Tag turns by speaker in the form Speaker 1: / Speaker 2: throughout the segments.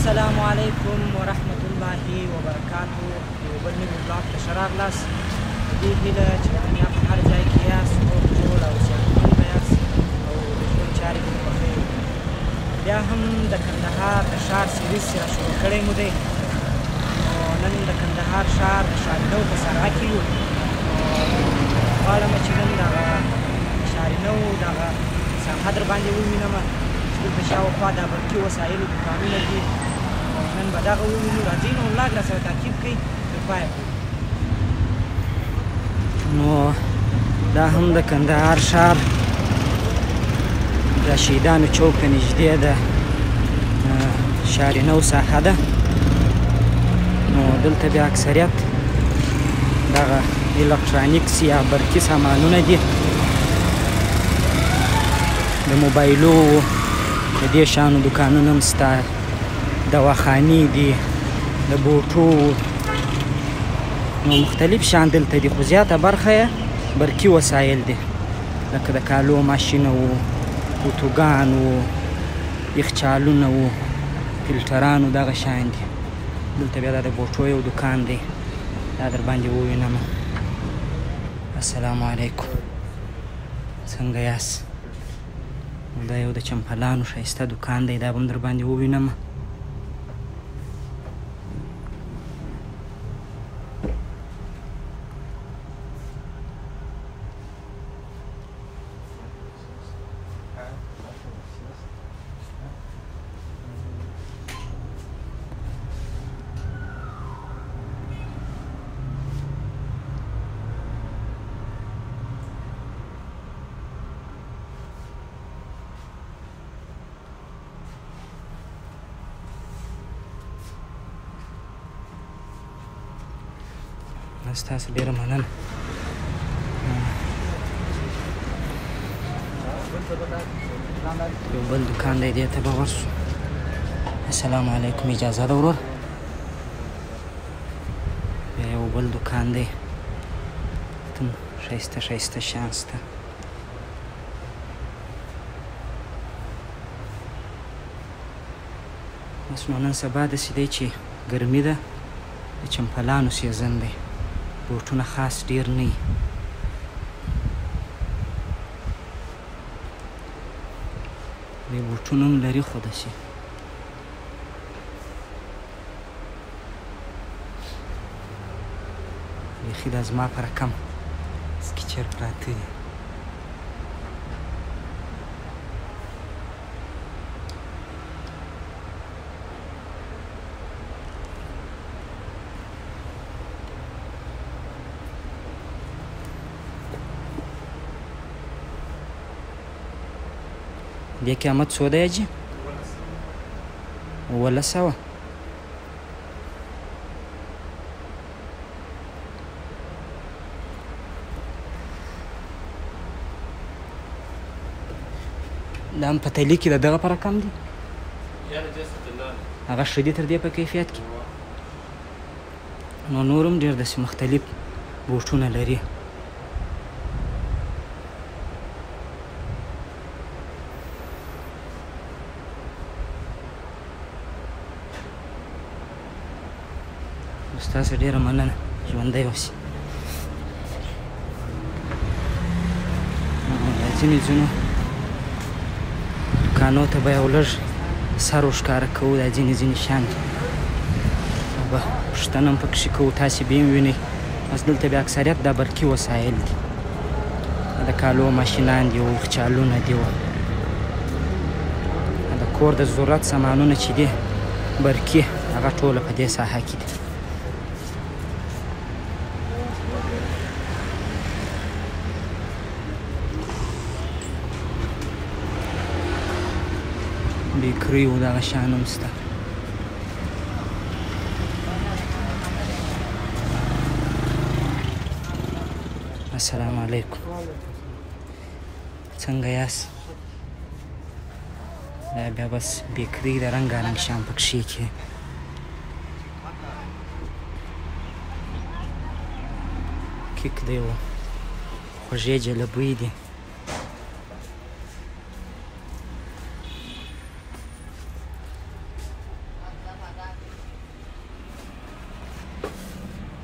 Speaker 1: السلام علیکم ورحمت الله وبرکاته یو بل نوي بلاګ ته ښه راغلاست په دې هیله چې د دنیا په هر ځای کې یاست روغ جوړ او صحتمند به یاست او د ژوند چارې مو په خیر بیا هم د کندهار د ښار سیریز چې راشروع کړی مو دی نو نن د کندهار ښار د شارینو په ساحه کې یو غواړم چې نن دغه شارینو دغه ساحه در باندې ووینم چې دلته شاوخوا دا کې وسایلو دوکانونه دي او نن به دغه ووینو راځئ نو ولاګ را سره تعقیب کړئ تر پایه پورې نو دا هم د کندهار ښار د شهیدانو چوک ته نږدې د شارینو ساحه ده نو دلته بیا اکثریت دغه الکترونیکس یا برقي سامانونه دي د موبایلو د دې شانو دکانونه هم سته، دواخانې دي، د بوټو نو مختلف شان دلته دي، خو زیاته برخه یې برقي وسایل دي، لکه د کالو ماشین وو، اوتوګان وو، یخچالونه وو، فلټران وو، دغه شان دي. دلته بیا دا د بوټو یو دکان دی، دا در باندې ووینم. السلام علیکم، څنګه یاست؟ دا یو د چمپلانو ښایسته دکان دی دا به هم در باندې ووینم ستاسو ډیره مننه یو بل دکان دی دې ته به ورسو السلام علیکم اجازه ده ورور یو بل دکان دی ښایسته ښایسته شیان شته. بس نو نن سبا داسې دی چې ګرمي ده د چمپلانو سیزن دی بوټونه خاص ډیر نه وي. دوی بوټونه هم لري خو داسې بیخي دا زما په رقم سکیچر پراته دي دې قیامت څو دی جی اوولس سوه دا هم په تلي کې د دغه په رقم دي هغه ښه دي تر دې په کیفیت کې نو نور هم ډېر داسې مختلف بوټونه لري. ستاسو ډېره مننه ژوندی اوسې. ځینې ځینو کانو ته به یو لږ سر وښکاره کوو دا ځینې ځینې شیان به پوښتنه هم پکښې کوو تاسې به یې وینئ بس دلته بیا اکثریت دا برقي وسایل دي د کالو ماشینان دي او خچالونه دي د کور د ضرورت سامانونه چې دي برقي هغه ټوله په دې ساحه کې دي بیکری و دغه شان هم سته السلام علیکم څنګه یاست دا بیا بس بیکری د رنګارنګ شیان پکښې کې کیک دی و خوږې جلبۍ دي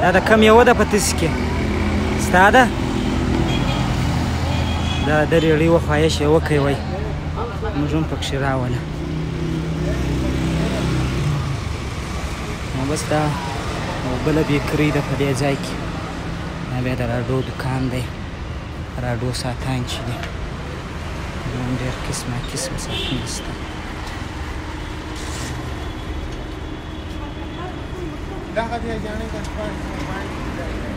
Speaker 1: دا د کم یو ده په تیس کې ستا ده دا د ریړی و خواهش یې وکړی وای موږ هم پکښې راوله نو بس دا بله بیکرۍ ده په دې ځای کې دا بیا د راډو دکان دی راډو ساتان چې دی هم ډېر قسمه قسم ساتونه شته
Speaker 2: دغه بیا جاڼې د
Speaker 1: شپاړس مبایل ځای دی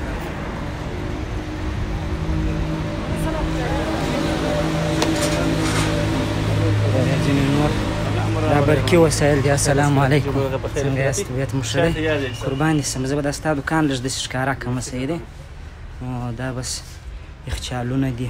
Speaker 1: دا برقي وسایل دي السلام علیکم څنګه یاست طبیعت مو ښه دی قربان دې سم زه به دا ستا دوکان لږ داسې ښکاره کړم صحیح دی نو دا بس یخچالونه دي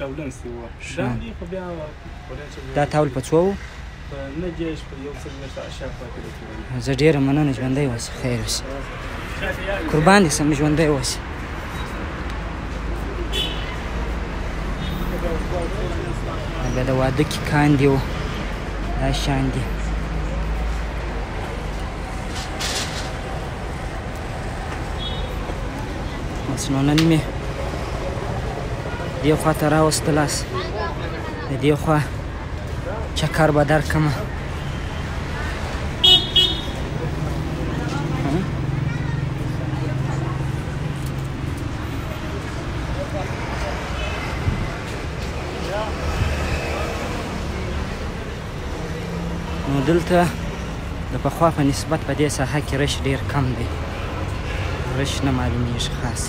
Speaker 2: ډولن سی وو
Speaker 1: دا دی
Speaker 2: خو بیا
Speaker 1: دا تاول په څو
Speaker 2: په نه جیش په یو څه ورته اشعار پاتې کیږي
Speaker 1: زه ډیر مننه ژوندۍ اوسې خیر اوسې قربان دې سم ژوندۍ اوسې بیا د واده کې کاندې و دا شان دي بس نو نن مې دې خوا ته راوستلاس د دې خوا چکر به درکمه نو دلته د پخوا په نسبت په دې ساحه کې رش ډیر کم دی رش نه معلومیږي خاص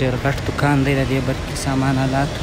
Speaker 1: ډیر غټ دکان دی د دې برقي سامان آلاتو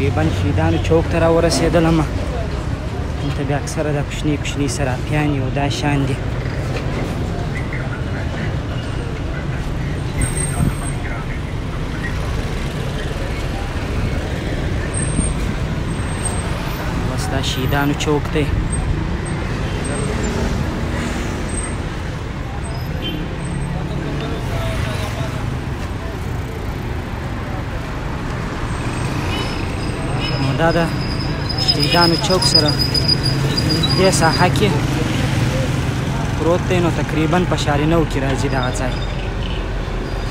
Speaker 1: تقریبا شهیدانو چوک ته راورسېدلم دلته بیا اکثره دا کوچني کوچني سرافیان یو دا شان دي بس دا شهیدانو چوک دی دا د شهیدانو چوک سره دې ساحه کې پروت دی نو تقریبا په شارینو کې راځي دغه ځای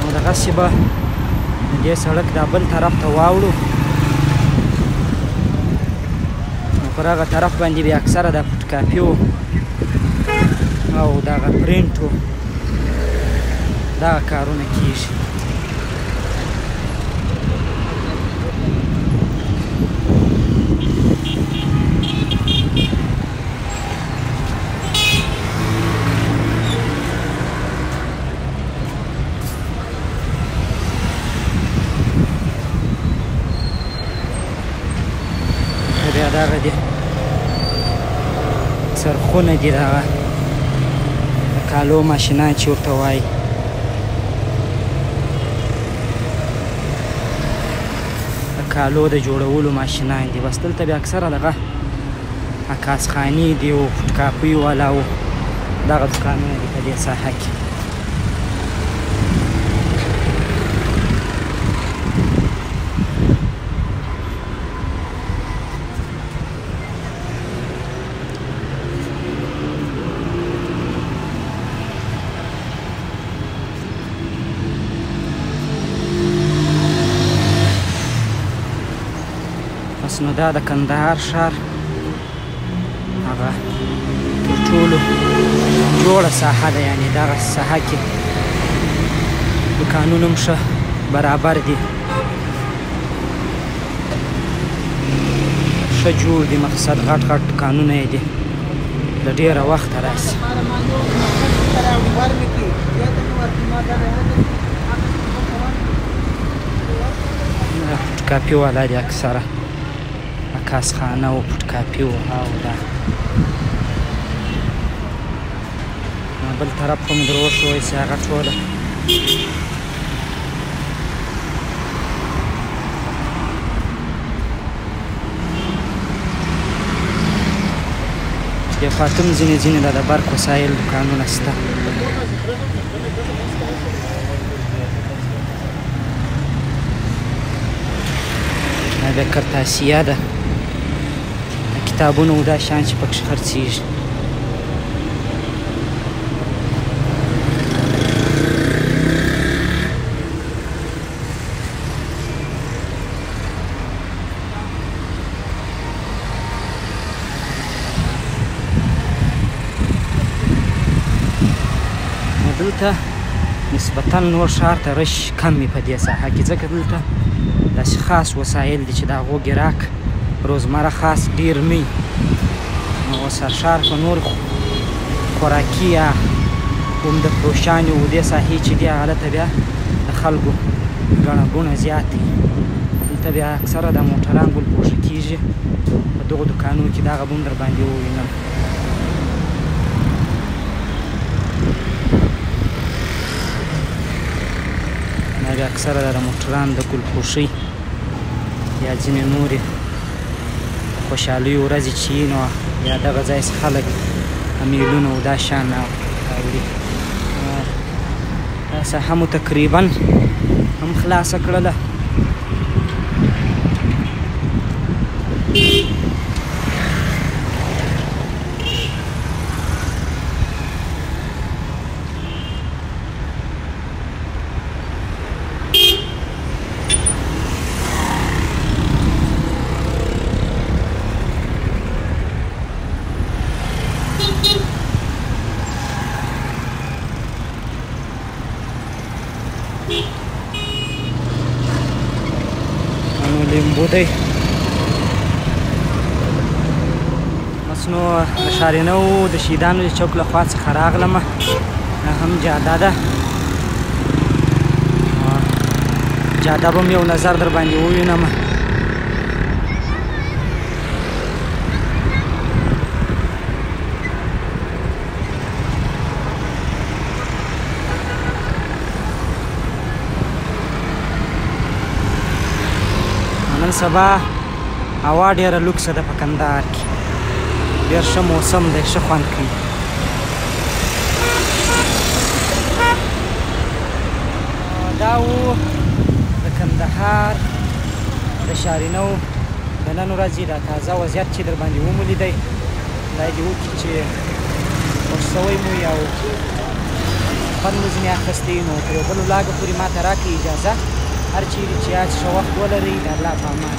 Speaker 1: نو دغسې به د دې سړک دا بل طرف ته واوړو نو پر هغه طرف باندې بیا اکثره دا فوټکاپي و او دغه پرینټ و دغه کارونه کیږي بیا دغه دی څرخونه دي دغه د کالو ماشینان چې ورته وایي د کالو د جوړولو ماشینان دي بس دلته بیا اکثره دغه عکاس خاني دي او فوټ کاپي والا وو دغه دکانونه دي په دې ساحه کې بس نو دا د کندهار ښار هغه تر ټولو جوړه ساحه ده یعنی دغه ساحه کې دکانونه هم ښه برابر دي ښه جوړ دي مقصد غټ غټ دکانونه یې دي له ډېره وخته راسي دا پټ کاپي والا دي اکثره عکاس خانه او پټ کاپي او دا بل طرف هم درو شوی چې هغه ټوله د فاطم ځینې ځینې د برق وسایل دوکانونه شته دا کرتاسیه ده کتابونه او دا شان چې پکښې خرڅېږي نو دلته نسبتا نور ښار ته رش کم وي په دې ساحه کې ځکه دلته داسې خاص وسایل دي چې د هغو ګراک روزمره خاص ډیر نه وي نو سرشار په نور خوراکي یا عمده فروشانې و دې ساحې چې دي هلته بیا د خلکو ګڼه ګوڼه زیاته وي دلته بیا اکثره دا موټران ګل پوښه کیږي په دغو دوکانو کې دا غبون درباندې ووینم. دا بیا اکثره دا د موټران د ګل پوښي یا ځینې نورې خوشحالي ورځې چې نو یا دغه ځای خلک امیلونه او دا شان راوړي دا ساحه مو تقریبا هم خلاصه کړله نو لیمبو دی بس نو د شارینو د شیدانو د چوک له خوا څخه راغلم دا هم جاده ده جاده به مې یو نظر در باندې ووینم نن سبا هوا ډیره لوکسه ده په کندهار کې ډیر ښه موسم دی ښه خوند کوي دا و د کندهار د شارینو د نن ورځې دا تازه وضعیت چې در باندې ومو لیدی خدای دې وکړي چې خوښ شوی مو یې او خوند مو ځینې اخیستی وي نو تر یو بل ولاګه پورې ما ته راکړئ اجازه هر چیرې چې یاست ښه وخت ولرئ د الله په امان